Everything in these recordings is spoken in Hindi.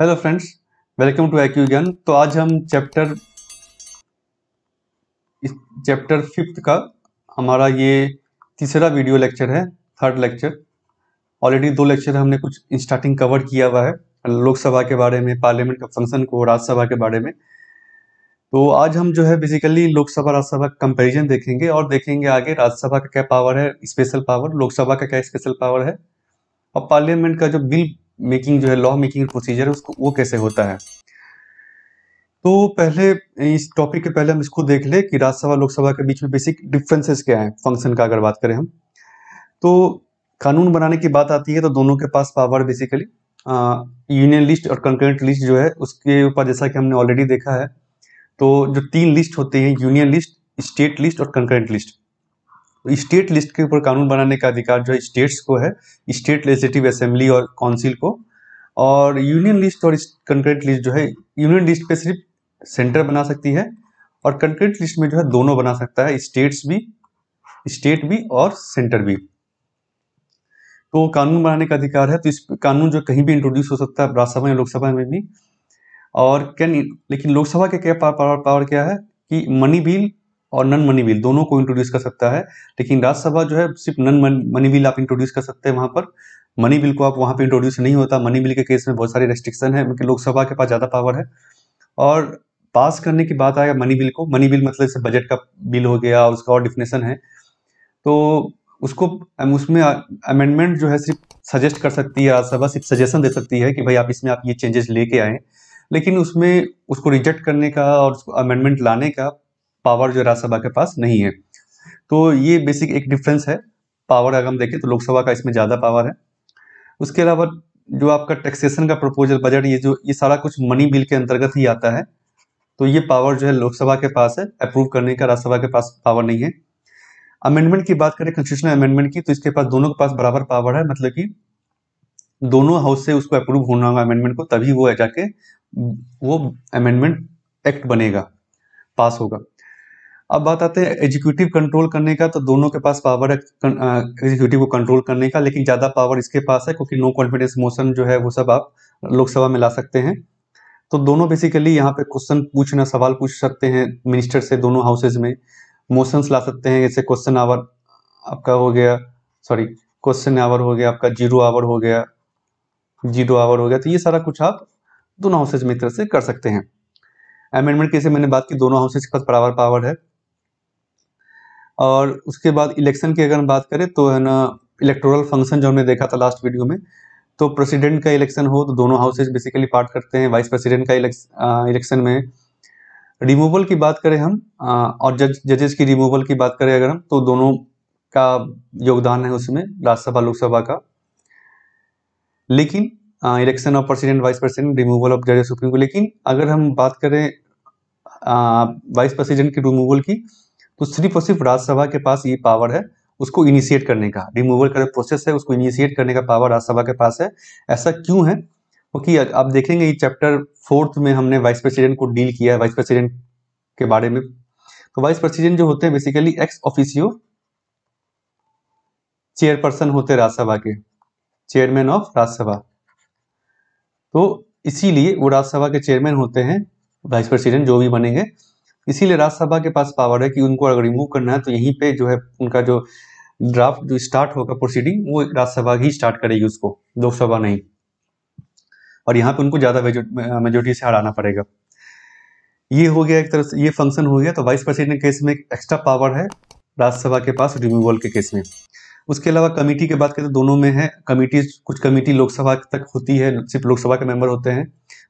Hello friends welcome to AQ Gyan तो आज हम चैप्टर इस चैप्टर फिफ्थ का हमारा ये तीसरा वीडियो लेक्चर है थर्ड लेक्चर ऑलरेडी दो लेक्चर हमने कुछ स्टार्टिंग कवर किया हुआ है लोकसभा के बारे में पार्लियामेंट का फ़ंक्शन को राज्यसभा के बारे में. तो आज हम जो है बेसिकली लोकसभा राज्यसभा कंपैरिजन देखेंगे और देखेंगे आगे राज्यसभा का क्या पावर है स्पेशल पावर लोकसभा का क्या स्पेशल पावर है. और पार्लियामेंट का जो बिल मेकिंग जो है लॉ मेकिंग प्रोसीजर उसको, वो कैसे होता है? तो पहले, इस टॉपिक के पहले हम इसको देख ले कि राज्यसभा, लोकसभा के बीच में बेसिक डिफरेंसेस क्या है फ़ंक्शन का अगर बात करें हम। तो कानून बनाने की बात आती है तो दोनों के पास पावर बेसिकली यूनियन लिस्ट और कंकरेंट लिस्ट जो है, उसके ऊपर जैसा कि हमने ऑलरेडी देखा है तो जो तीन लिस्ट होते हैं यूनियन लिस्ट स्टेट लिस्ट और कंकरेंट लिस्ट स्टेट लिस्ट के ऊपर कानून बनाने का अधिकार जो है स्टेट्स को है, स्टेट लेजिस्लेटिव असेंबली और काउंसिल को। और यूनियन लिस्ट और कंक्रीट लिस्ट जो है, यूनियन लिस्ट पे सिर्फ़ सेंटर बना सकती है और कंक्रीट लिस्ट में जो है दोनों बना सकता है, स्टेट्स भी, स्टेट भी और सेंटर भी। तो कानून बनाने का अधिकार है तो इस कानून जो कहीं भी इंट्रोड्यूस हो सकता है, राज्यसभा या लोकसभा में भी। और कैन लेकिन लोकसभा के क्या पावर पावर क्या है कि मनी बिल और नन मनी बिल दोनों को इंट्रोड्यूस कर सकता है। लेकिन राज्यसभा जो है, सिर्फ़ नन मनी बिल आप इंट्रोड्यूस कर सकते हैं वहाँ पर। मनी बिल को आप वहाँ पे इंट्रोड्यूस नहीं होता। मनी बिल के केस में बहुत सारी रेस्ट्रिक्शन है क्योंकि लोकसभा के पास ज़्यादा पावर है। और पास करने की बात आएगा मनी बिल को। मनी बिल मतलब जैसे बजट का बिल हो गया उसका और डिफिनेशन है। तो उसको उसमें अमेंडमेंट जो है सिर्फ़ सजेस्ट कर सकती है राज्यसभा, सिर्फ़ सजेशन दे सकती है कि भाई आप इसमें आप ये चेंजेस लेके आए। लेकिन उसमें उसको रिजेक्ट करने का और उसको अमेंडमेंट लाने का पावर जो राज्यसभा के पास नहीं है। तो ये बेसिक एक डिफरेंस है। पावर अगर हम देखें तो लोकसभा का इसमें ज़्यादा पावर है। उसके अलावा जो आपका टैक्सेशन का प्रपोजल बजट ये जो, ये सारा कुछ मनी बिल के अंतर्गत ही आता है। तो ये पावर जो है लोकसभा के पास है। अप्रूव करने का राज्यसभा के पास पावर नहीं है। अमेंडमेंट की बात करें कॉन्स्टिट्यूशनल अमेंडमेंट की तो इसके पास दोनों के पास बराबर पावर है। मतलब कि दोनों हाउस से उसको अप्रूव होना होगा अमेंडमेंट को, तभी वो जाके वो अमेंडमेंट एक्ट बनेगा पास होगा। अब बात आते हैं एग्जीक्यूटिव कंट्रोल करने का तो दोनों के पास पावर है एग्जीक्यूटिव को कंट्रोल करने का, लेकिन ज़्यादा पावर इसके पास है, क्योंकि नो कॉन्फिडेंस मोशन जो है, वो सब आप लोकसभा में ला सकते हैं। तो दोनों बेसिकली यहाँ पे क्वेश्चन पूछना, सवाल पूछ सकते हैं मिनिस्टर से दोनों हाउसेज में मोशंस ला सकते हैं। जैसे क्वेश्चन आवर आपका हो गया सॉरी क्वेश्चन आवर हो गया आपका ज़ीरो आवर हो गया ज़ीरो आवर हो गया तो ये सारा कुछ आप दोनों हाउसेज में तरह से कर सकते हैं। अमेंडमेंट कैसे मैंने बात की, दोनों हाउसेज के पास बराबर पावर है। और उसके बाद इलेक्शन की अगर हम बात करें तो है ना इलेक्टोरल फ़ंक्शन जो हमने देखा था लास्ट वीडियो में तो प्रेसिडेंट का इलेक्शन हो तो दोनों हाउसेज बेसिकली पार्ट करते हैं वाइस प्रेसिडेंट का इलेक्शन में। रिमूवल की बात करें हम और जज जजेस की रिमूवल की बात करें अगर हम तो दोनों का योगदान है उसमें, राज्यसभा, लोकसभा का। लेकिन election of president vice president removal of जजेस सुप्रीम को। लेकिन अगर हम बात करें वाइस प्रेसिडेंट की रिमूवल की तो सिर्फ़ और सिर्फ़ राज्यसभा के पास ये पावर है, उसको इनिशिएट करने का। रिमूवल का प्रोसेस है, उसको इनिशिएट करने का पावर राज्यसभा के पास है। ऐसा क्यों है? क्योंकि तो आप देखेंगे ये चैप्टर फोर्थ में हमने वाइस प्रेसिडेंट को डील किया है वाइस प्रेसिडेंट के बारे में। तो वाइस प्रेसिडेंट जो होते हैं बेसिकली एक्स ऑफिसियो चेयरपर्सन होते राज्यसभा के चेयरमैन ऑफ़ राज्यसभा। तो इसीलिए वो राज्यसभा के चेयरमैन होते हैं वाइस प्रेसिडेंट जो भी बनेंगे। इसीलिए राज्यसभा के पास पावर है कि उनको अगर रिमूव करना है तो यहीं पे जो है उनका जो ड्राफ्ट जो स्टार्ट होगा प्रोसीडिंग वो राज्यसभा ही स्टार्ट करेगी उसको लोकसभा नहीं। और यहाँ पे उनको ज़्यादा मेजोरिटी से हराना पड़ेगा। ये हो गया एक तरह से, ये फ़ंक्शन हो गया तो वाइस प्रेसिडेंट केस में एक्स्ट्रा पावर है राज्यसभा के पास रिमूवल के केस में। उसके अलावा कमेटी की बात करें तो दोनों में है। कमेटी, कुछ कमेटी लोकसभा तक होती है, सिर्फ़ लोकसभा के मेंबर होते हैं।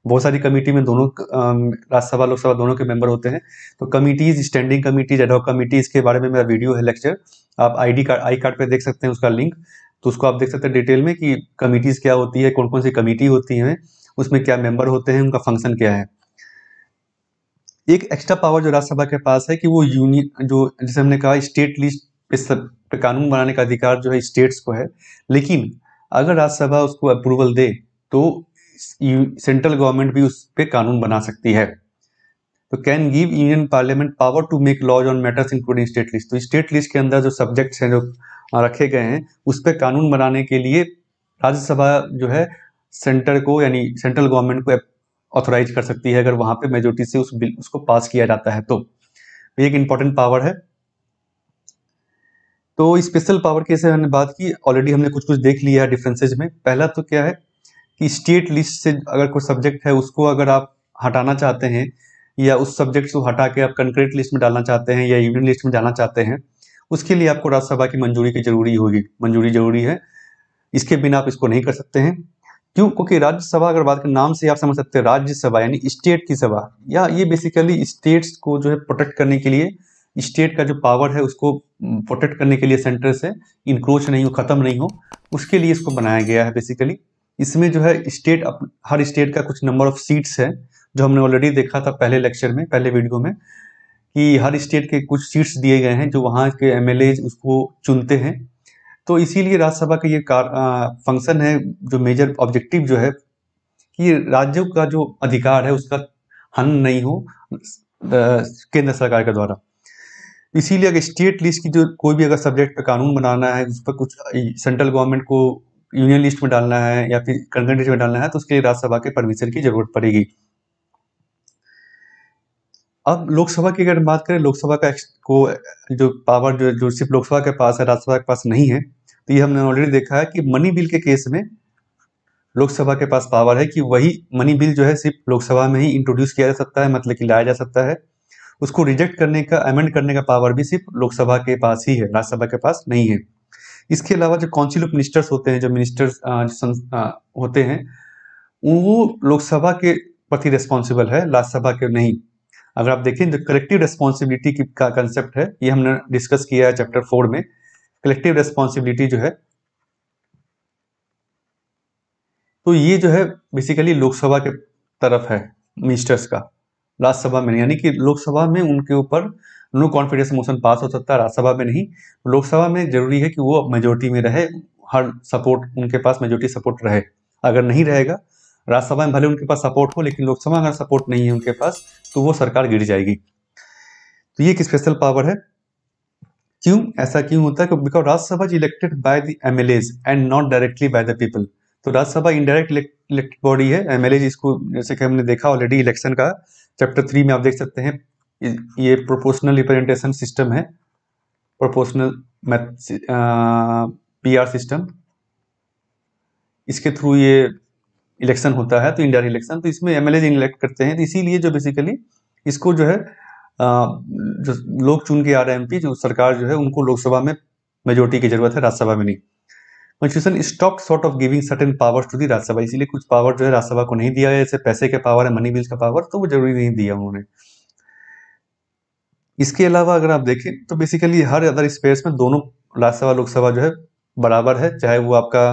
बहुत सारी कमेटी में दोनों राज्यसभा, लोकसभा दोनों के मेंबर होते हैं। तो committees standing committees ad hoc committees के बारे में मेरा वीडियो है लेक्चर आप आईडी कार्ड आई कार्ड पे देख सकते हैं उसका लिंक तो उसको आप देख सकते हैं डिटेल में कि कमेटीज़ क्या होती है कौन कौन सी कमेटी होती है, उसमें क्या मेंबर होते हैं, उनका फ़ंक्शन क्या है। एक एक्स्ट्रा पावर जो राज्यसभा के पास है कि वो यूनियन जो, जैसे हमने कहा स्टेट लिस्ट पे कानून बनाने का अधिकार जो है स्टेट्स को है। लेकिन अगर राज्यसभा उसको अप्रूवल दे तो सेंट्रल गवर्नमेंट भी उस पर कानून बना सकती है। तो can give union parliament power to make laws on matters including state list तो स्टेट लिस्ट के अंदर जो सब्जेक्ट्स हैं, जो रखे गए हैं, उस पर कानून बनाने के लिए राज्यसभा जो है सेंटर को, यानी सेंट्रल गवर्नमेंट को ऑथोराइज कर सकती है, अगर वहाँ पे मेजोरिटी से उस बिल, उसको पास किया जाता है तो। ये एक इंपॉर्टेंट पावर है। तो स्पेशल पावर की से हमने बात की ऑलरेडी हमने कुछ कुछ देख लिया है डिफरेंसेज में। पहला तो क्या है कि स्टेट लिस्ट से अगर कोई सब्जेक्ट है, उसको अगर आप हटाना चाहते हैं, या उस सब्जेक्ट को हटा के आप कंक्रीट लिस्ट में डालना चाहते हैं, या यूनियन लिस्ट में डालना चाहते हैं, उसके लिए आपको राज्यसभा की मंजूरी की ज़रूरी होगी। मंजूरी ज़रूरी है। इसके बिना आप इसको नहीं कर सकते हैं। क्यों? क्योंकि राज्यसभा, अगर बात करें नाम से आप समझ सकते हैं, राज्यसभा, यानी स्टेट की सभा, या ये बेसिकली स्टेट्स को जो है प्रोटेक्ट करने के लिए स्टेट का जो पावर है उसको प्रोटेक्ट करने के लिए सेंटर से इंक्रोच नहीं हो, खत्म नहीं हो, उसके लिए इसको बनाया गया है बेसिकली इसमें जो है स्टेट हर स्टेट का कुछ नंबर ऑफ़ सीट्स है, जो हमने ऑलरेडी देखा था पहले लेक्चर में, पहले वीडियो में, कि हर स्टेट के कुछ सीट्स दिए गए हैं, जो वहाँ के एम उसको चुनते हैं। तो इसीलिए राज्यसभा का ये कार फ़ंक्शन है, जो मेजर ऑब्जेक्टिव जो है, कि राज्यों का जो अधिकार है, उसका हन नहीं हो केंद्र सरकार के द्वारा। इसीलिए अगर स्टेट लिस्ट की जो कोई भी अगर सब्जेक्ट पे कानून बनाना है उस पर कुछ सेंट्रल गवर्नमेंट को यूनियन लिस्ट में डालना है या फिर कंकरेंट लिस्ट में डालना है तो उसके लिए राज्यसभा के परमिशन की ज़रूरत पड़ेगी। अब लोकसभा की अगर बात करें, लोकसभा का को, जो पावर जो जो सिर्फ़ लोकसभा के पास है, राज्यसभा के पास नहीं है तो ये हमने ऑलरेडी देखा है कि मनी बिल के केस में लोकसभा के पास पावर है कि वही मनी बिल जो है सिर्फ़ लोकसभा में ही इंट्रोड्यूस किया जा सकता है मतलब कि लाया जा सकता है। उसको रिजेक्ट करने का अमेंड करने का पावर भी सिर्फ़ लोकसभा के पास ही है, राज्यसभा के पास नहीं है। इसके अलावा जो काउंसिल ऑफ़ मिनिस्टर्स होते हैं, जो मिनिस्टर्स होते हैं, वो लोकसभा के प्रति रिस्पॉन्सिबल है, राज्यसभा के नहीं। अगर आप देखें, जो कलेक्टिव रेस्पॉन्सिबिलिटी का कंसेप्ट है, ये हमने डिस्कस किया है चैप्टर फोर में। कलेक्टिव रेस्पॉन्सिबिलिटी जो है तो ये जो है बेसिकली लोकसभा के तरफ़ है मिनिस्टर्स का। राज्यसभा में यानी कि लोकसभा में उनके ऊपर नो कॉन्फिडेंस मोशन पास हो सकता है राज्यसभा में नहीं। लोकसभा में ज़रूरी है कि वो मेजोरिटी में रहे, हर सपोर्ट उनके पास मेजोरिटी सपोर्ट रहे। अगर नहीं रहेगा, राज्यसभा में भले उनके पास सपोर्ट हो, लेकिन लोकसभा अगर सपोर्ट नहीं है उनके पास तो वो सरकार गिर जाएगी। तो ये एक स्पेशल पावर है? क्यों? ऐसा क्यों होता है? Because Rajya Sabha is elected by the M and not directly by the people तो राज्यसभा इनडायरेक्ट इलेक्टेड बॉडी है। एम इसको, जैसे कि हमने देखा ऑलरेडी इलेक्शन का चैप्टर थ्री में आप देख सकते हैं ये प्रोपोर्शनल रिप्रेजेंटेशन सिस्टम है। प्रोपोर्शनल पी आर सिस्टम इसके थ्रू ये इलेक्शन होता है तो इंडिया इलेक्शन तो इसमें एम एल इलेक्ट करते हैं। तो इसीलिए जो बेसिकली इसको जो है आ, जो लोग चुन के आ रहे हैं जो सरकार जो है उनको लोकसभा में मेजोरिटी की ज़रूरत है राज्यसभा में नहीं। Constitution stop sort of giving certain powers to the Rajya Sabha इसीलिए कुछ पावर जो है राज्यसभा को नहीं दिया है जैसे पैसे के पावर है मनी बिल्स का पावर तो वो ज़रूरी नहीं दिया उन्होंने। इसके अलावा अगर आप देखें तो बेसिकली हर अदर स्पेस में दोनों राज्यसभा लोकसभा जो है, बराबर है। चाहे वो आपका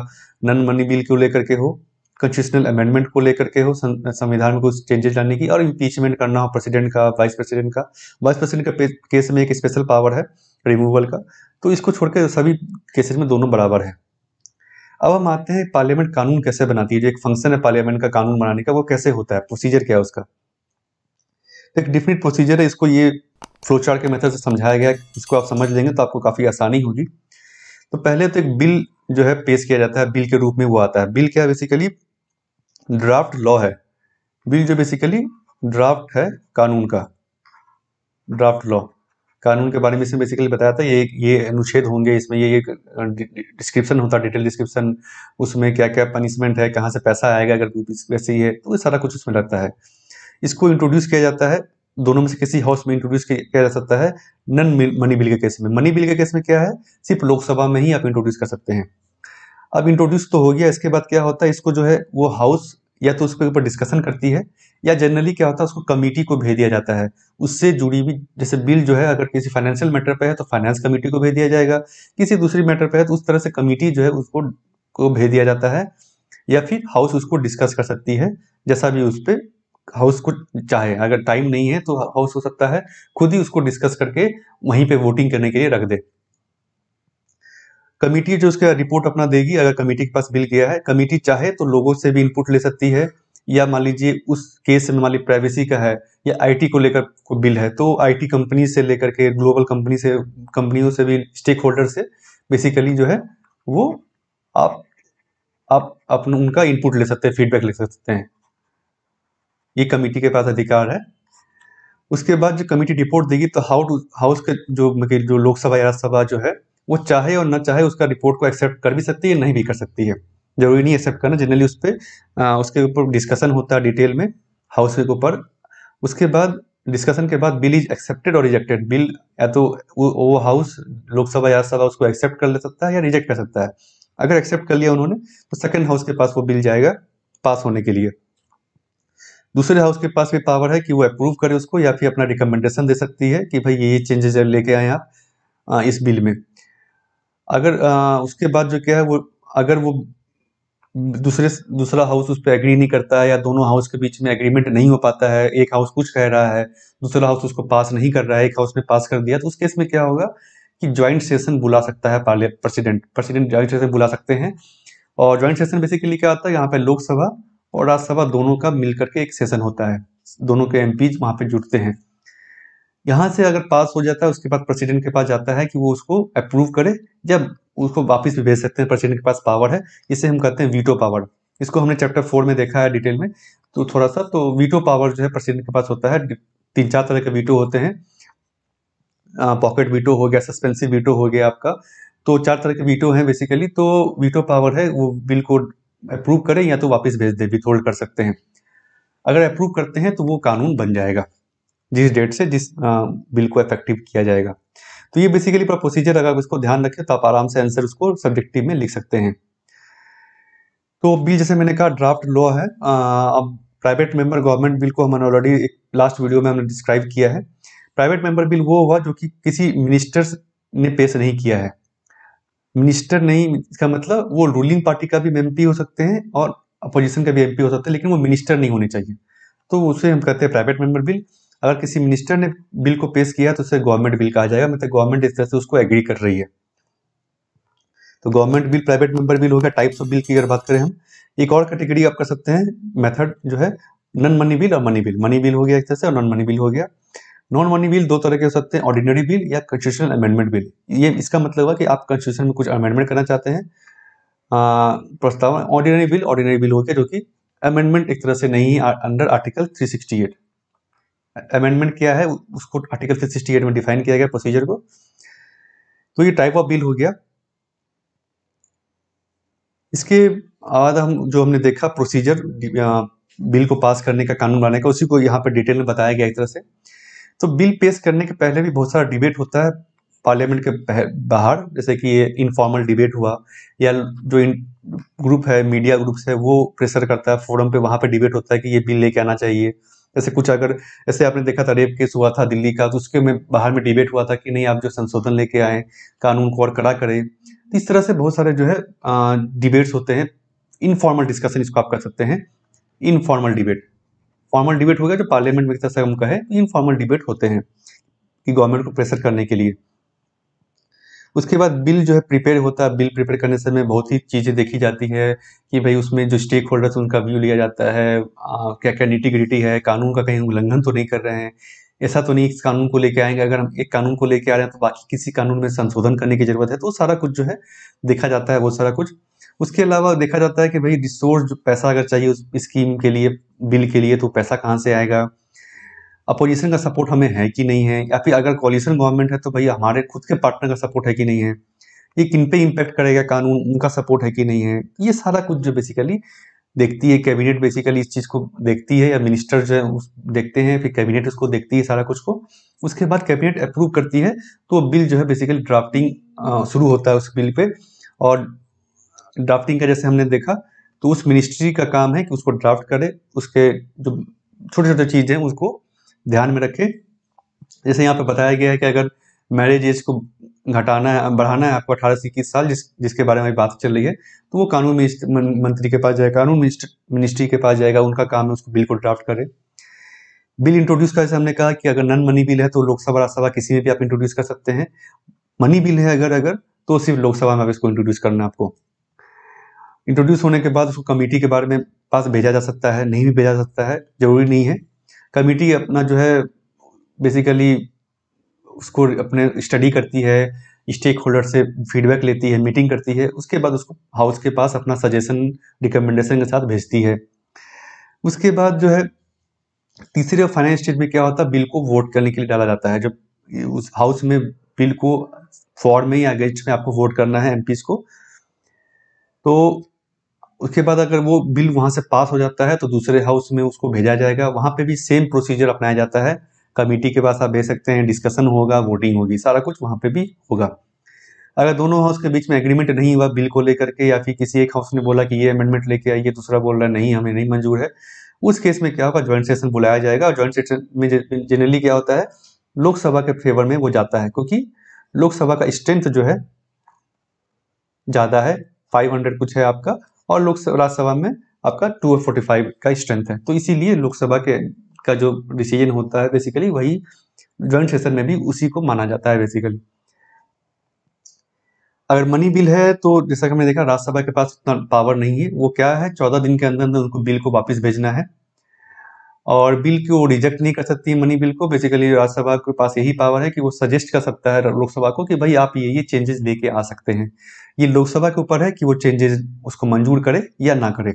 नन मनी बिल को लेकर के हो कॉन्स्टिट्यूशनल अमेंडमेंट को लेकर के हो संविधान में कुछ चेंजेस लाने की, और इम्पीचमेंट करना हो प्रेसिडेंट का वाइस प्रेसिडेंट का। वाइस प्रेसिडेंट का केस में एक स्पेशल पावर है रिमूवल का। तो इसको छोड़कर सभी केसेस में दोनों बराबर है। अब हम आते हैं पार्लियामेंट कानून कैसे बनाती है, जो एक फ़ंक्शन है पार्लियामेंट का कानून बनाने का, वो कैसे होता है प्रोसीजर क्या है उसका? एक डिफरेंट प्रोसीजर है, इसको ये फ्लोचार्ट के मेथड से समझाया गया इसको आप समझ लेंगे तो आपको काफ़ी आसानी होगी। तो पहले तो एक बिल जो है पेश किया जाता है बिल के रूप में वो आता है। बिल क्या बेसिकली ड्राफ्ट लॉ है। बिल जो बेसिकली ड्राफ्ट है कानून का। ड्राफ्ट लॉ कानून के बारे में इसमें बेसिकली बताया था, ये ये अनुच्छेद होंगे इसमें, ये एक डिस्क्रिप्शन होता है डिटेल डिस्क्रिप्शन उसमें क्या क्या पनिशमेंट है, कहाँ से पैसा आएगा अगर वैसे ही है तो ये सारा कुछ उसमें लगता है। इसको इंट्रोड्यूस किया जाता है, दोनों में से किसी हाउस में इंट्रोड्यूस किया जा सकता है, नन मनी बिल के केस में। मनी बिल के केस में क्या है, सिर्फ़ लोकसभा में ही आप इंट्रोड्यूस कर सकते हैं। अब इंट्रोड्यूस तो हो गया, इसके बाद क्या होता है, इसको जो है, वो हाउस या तो उसके ऊपर डिस्कशन करती है, या जनरली क्या होता है, उसको कमेटी को भेज दिया जाता है। उससे जुड़ी हुई, जैसे बिल जो है, अगर किसी फाइनेंशियल मैटर पे है तो फाइनेंस कमेटी को भेज दिया जाएगा। किसी दूसरी मैटर पे है तो उस तरह से कमेटी जो है, उसको, को भेज दिया जाता है। या फिर हाउस उसको डिस्कस कर सकती है, जैसा भी उस पर हाउस को चाहे। अगर टाइम नहीं है तो हाउस हो सकता है, खुद ही उसको डिस्कस करके वहीं पे वोटिंग करने के लिए रख दे। कमिटी जो उसका रिपोर्ट अपना देगी, अगर कमेटी के पास बिल गया है, कमेटी चाहे तो लोगों से भी इनपुट ले सकती है, या मान लीजिए उस केस में मान लीजिए प्राइवेसी का है, या आईटी को लेकर को बिल है तो आईटी कंपनी से लेकर के ग्लोबल कंपनी से कंपनियों से भी स्टेक होल्डर से बेसिकली जो है, वो आप आप अपना उनका इनपुट ले सकते हैं फीडबैक ले सकते हैं। ये कमेटी के पास अधिकार है। उसके बाद जो कमेटी रिपोर्ट देगी तो हाउ हाउस के जो मतलब जो लोकसभा या राज्यसभा जो है वो चाहे और ना चाहे उसका रिपोर्ट को एक्सेप्ट कर भी सकती है नहीं भी कर सकती है। ज़रूरी नहीं एक्सेप्ट करना जनरली उस पर उसके ऊपर डिस्कशन होता है डिटेल में हाउस के ऊपर। उसके बाद डिस्कशन के बाद बिल इज़ एक्सेप्टेड और रिजेक्टेड बिल या तो वो, हाउस लोकसभा या सभा उसको एक्सेप्ट कर ले सकता है या रिजेक्ट कर सकता है। अगर एक्सेप्ट कर लिया उन्होंने तो सेकेंड हाउस के पास वो बिल जाएगा पास होने के लिए। दूसरे हाउस के पास भी पावर है कि वो अप्रूव करे उसको या फिर अपना रिकमेंडेशन दे सकती है कि भाई ये चेंजेस लेके आए आप इस बिल में। अगर आ, उसके बाद जो क्या है वो अगर वो दूसरे दूसरा हाउस उस पर एग्री नहीं करता है या दोनों हाउस के बीच में एग्रीमेंट नहीं हो पाता है एक हाउस कुछ कह रहा है दूसरा हाउस उसको पास नहीं कर रहा है एक हाउस ने पास कर दिया तो उस केस में क्या होगा कि ज्वाइंट सेशन बुला सकता है पार्लिया प्रेसिडेंट प्रेसिडेंट ज्वाइंट सेशन बुला सकते हैं। और ज्वाइंट सेशन बेसिकली क्या होता है यहाँ पे लोकसभा और राज्यसभा दोनों का मिलकर के एक सेशन होता है। दोनों के एम वहाँ पे जुड़ते हैं। यहाँ से अगर पास हो जाता है, उसके बाद प्रेसिडेंट के पास जाता है कि वो उसको अप्रूव करे, जब उसको वापस भी भेज सकते हैं प्रेसिडेंट के पास पावर है इसे हम कहते हैं वीटो पावर इसको हमने चैप्टर फोर में देखा है डिटेल में तो थोड़ा सा तो वीटो पावर जो है प्रेसिडेंट के पास होता है तीन चार तरह के वीटो होते हैं. पॉकेट वीटो हो गया सस्पेंसिव वीटो हो गया आपका तो चार तरह के वीटो हैं बेसिकली तो वीटो पावर है, वो बिल को अप्रूव करें या तो वापस भेज दे विथ होल्ड कर सकते हैं. अगर अप्रूव करते हैं तो वो कानून बन जाएगा. जिस डेट से जिस बिल को इफ़ेक्टिव किया जाएगा। तो ये बेसिकली पूरा प्रोसीजर अगर इसको ध्यान रखें तो आप आराम से आंसर उसको सब्जेक्टिव में लिख सकते हैं। तो बिल, जैसे मैंने कहा ड्राफ्ट लॉ है। अब प्राइवेट मेंबर गवर्नमेंट बिल को हमने ऑलरेडी लास्ट वीडियो में हमने डिस्क्राइब किया है। प्राइवेट मेंबर बिल वो हुआ जो कि किसी मिनिस्टर्स ने पेश नहीं किया है। मिनिस्टर नहीं, इसका मतलब वो रूलिंग पार्टी का भी एमपी हो सकते हैं और अपोजिशन का भी एमपी हो सकते हैं, लेकिन वो मिनिस्टर नहीं होने चाहिए। तो उसे हम कहते हैं प्राइवेट मेंबर बिल अगर किसी मिनिस्टर ने बिल को पेश किया तो उसे गवर्नमेंट बिल कहा जाएगा मतलब गवर्नमेंट इस तरह से उसको एग्री कर रही है। तो government bill private member bill हो गया टाइप्स ऑफ़ बिल की अगर बात करें हम, एक और कैटेगरी आप कर सकते हैं मेथड जो है नॉन मनी बिल और मनी बिल मनी बिल हो गया एक तरह से और नॉन मनी बिल हो गया। नॉन मनी बिल दो तरह के हो सकते हैं ऑर्डिनरी बिल या कंस्टिट्यूशनल अमेंडमेंट बिल ये इसका मतलब हुआ कि आप कंस्टिट्यूशन में कुछ अमेंडमेंट करना चाहते हैं प्रस्ताव ऑर्डिनरी बिल ऑर्डिनरी बिल हो गया जो कि अमेंडमेंट एक तरह से नहीं है अंडर आर्टिकल 368 अमेंडमेंट किया है, उसको आर्टिकल थ्री सिक्सटी एट में डिफाइन किया गया प्रोसीजर को। तो ये टाइप ऑफ़ बिल हो गया। इसके बाद हम, जो हमने देखा प्रोसीजर बिल को पास करने का कानून बनाने का, उसी को यहाँ पर डिटेल में बताया गया एक तरह से। तो बिल पेश करने के पहले भी बहुत सारा डिबेट होता है पार्लियामेंट के बाहर, जैसे कि ये इनफॉर्मल डिबेट हुआ, या जो ग्रुप है मीडिया ग्रुप है, वो प्रेशर करता है फोरम पे वहाँ पे डिबेट होता है कि ये बिल लेके आना चाहिए। जैसे कुछ अगर जैसे आपने देखा था रेप केस हुआ था दिल्ली का तो उसके में बाहर में डिबेट हुआ था कि नहीं आप जो संशोधन लेके आए, कानून को और कड़ा करें। तो इस तरह से बहुत सारे जो है डिबेट्स होते हैं। इनफॉर्मल डिस्कशन इसको आप कर सकते हैं। इनफॉर्मल डिबेट फॉर्मल डिबेट हो गया जो पार्लियामेंट में तरह से हम कहे इनफॉर्मल डिबेट होते हैं कि गवर्नमेंट को प्रेशर करने के लिए। उसके बाद बिल जो है प्रिपेयर होता है। बिल प्रिपेयर करने समय बहुत ही चीज़ें देखी जाती है कि भाई उसमें जो स्टेक होल्डर्स उनका व्यू लिया जाता है। आ, क्या क्या निटी ग्रिटी है? कानून का कहीं उल्लंघन तो नहीं कर रहे हैं। ऐसा तो नहीं इस कानून को लेके आएँगे। अगर हम एक कानून को लेके आ रहे हैं तो बाकी किसी कानून में संशोधन करने की ज़रूरत है तो सारा कुछ जो है देखा जाता है वो सारा कुछ। उसके अलावा देखा जाता है कि भाई रिसोर्स जो पैसा अगर चाहिए उस स्कीम के लिए बिल के लिए तो पैसा कहाँ से आएगा? अपोजिशन का सपोर्ट हमें है कि नहीं है? या फिर अगर कॉलिशन गवर्नमेंट है तो भाई हमारे खुद के पार्टनर का सपोर्ट है कि नहीं है? ये किन पे इम्पैक्ट करेगा कानून? उनका सपोर्ट है कि नहीं है? ये सारा कुछ जो बेसिकली देखती है कैबिनेट बेसिकली इस चीज़ को देखती है या मिनिस्टर जो है उस देखते हैं, फिर कैबिनेट उसको देखती है सारा कुछ को। उसके बाद कैबिनेट अप्रूव करती है तो बिल जो है बेसिकली ड्राफ्टिंग शुरू होता है उस बिल पे। और ड्राफ्टिंग का जैसे हमने देखा तो उस मिनिस्ट्री का काम है कि उसको ड्राफ्ट करे, उसके जो छोटे छोटे चीज़ उसको ध्यान में रखें। जैसे यहाँ पे बताया गया है कि अगर मैरिज एज को घटाना है, बढ़ाना है, आपको अठारह से इक्कीस साल जिस, जिसके बारे में बात चल रही है तो वो कानून मंत्री के पास जाएगा, कानून मिनिस्ट्री के पास जाएगा, उनका काम है उसको बिल को ड्राफ्ट करें। बिल इंट्रोड्यूस का जैसे हमने कहा कि अगर नन मनी बिल है तो लोकसभा, राज्यसभा किसी में भी आप इंट्रोड्यूस कर सकते हैं। मनी बिल है अगर अगर तो सिर्फ़ लोकसभा में आप इसको इंट्रोड्यूस करना है आपको। इंट्रोड्यूस होने के बाद उसको कमेटी के बारे में पास भेजा जा सकता है, नहीं भी भेजा जा सकता है, ज़रूरी नहीं है। कमिटी अपना जो है बेसिकली उसको अपने स्टडी करती है स्टेक होल्डर से फीडबैक लेती है मीटिंग करती है, उसके बाद उसको हाउस के पास अपना सजेशन रिकमेंडेशन के साथ भेजती है। उसके बाद जो है, तीसरे और फाइनल स्टेज में क्या होता है, बिल को वोट करने के लिए डाला जाता है। जब उस हाउस में बिल को फॉर में या अगेंस्ट में आपको वोट करना है एमपीज को तो उसके बाद अगर वो बिल वहाँ से पास हो जाता है तो दूसरे हाउस में उसको भेजा जाएगा। वहाँ पे भी सेम प्रोसीजर अपनाया जाता है। कमेटी के पास आप भेज सकते हैं डिस्कशन होगा वोटिंग होगी, सारा कुछ वहाँ पे भी होगा। अगर दोनों हाउस के बीच में एग्रीमेंट नहीं हुआ बिल को लेकर के, या फिर किसी एक हाउस ने बोला कि ये अमेंडमेंट लेके आइए, दूसरा बोल रहा है, नहीं, हमें नहीं मंजूर है, उस केस में क्या होगा ज्वाइंट सेशन बुलाया जाएगा। और ज्वाइंट सेशन में जनरली क्या होता है, लोकसभा के फेवर में वो जाता है, क्योंकि लोकसभा का स्ट्रेंथ जो है, ज़्यादा है 500 कुछ है आपका और लोकसभा राज्यसभा में आपका टू का स्ट्रेंथ है। तो इसीलिए लोकसभा के का जो डिसीज़न होता है बेसिकली वही ज्वाइंट सेशन में भी उसी को माना जाता है बेसिकली अगर मनी बिल है तो जैसा कि हमने देखा, राज्यसभा के पास उतना पावर नहीं है। वो क्या है, चौदह दिन के अंदर अंदर उनको बिल को वापस भेजना है। और बिल को रिजेक्ट नहीं कर सकती मनी बिल को। बेसिकली राज्यसभा के पास यही पावर है कि वो सजेस्ट कर सकता है लोकसभा को कि भाई आप ये ये चेंजेस लेके आ सकते हैं। ये लोकसभा के ऊपर है कि वो चेंजेस उसको मंजूर करे या ना करे।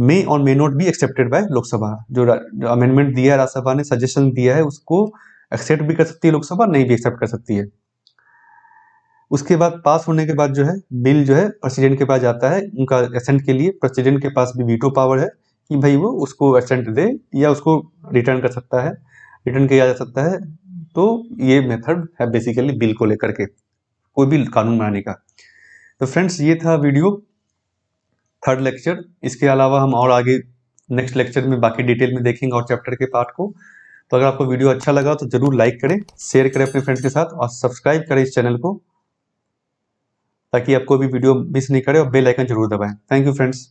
मे और may not be accepted by Lok Sabha. जो, अमेंडमेंट दिया है राज्यसभा ने सजेशन दिया है उसको एक्सेप्ट भी कर सकती है लोकसभा नहीं भी एक्सेप्ट कर सकती है। उसके बाद पास होने के बाद जो है बिल जो है प्रेसिडेंट के पास जाता है। उनका एसेंट के लिए प्रेसिडेंट के पास भी वीटो पावर है कि भाई वो उसको एसेंट दे या उसको रिटर्न कर सकता है। रिटर्न किया जा सकता है। तो ये मेथड है बेसिकली बिल को लेकर के। कोई भी कानून बनाने का। तो फ्रेंड्स, ये था वीडियो थर्ड लेक्चर इसके अलावा हम और आगे नेक्स्ट लेक्चर में बाकी डिटेल में देखेंगे और चैप्टर के पार्ट को। तो अगर आपको वीडियो अच्छा लगा तो ज़रूर लाइक करें शेयर करें अपने फ्रेंड्स के साथ और सब्सक्राइब करें इस चैनल को, ताकि आपको भी वीडियो मिस नहीं करे और बेल आइकन ज़रूर दबाएँ। Thank you friends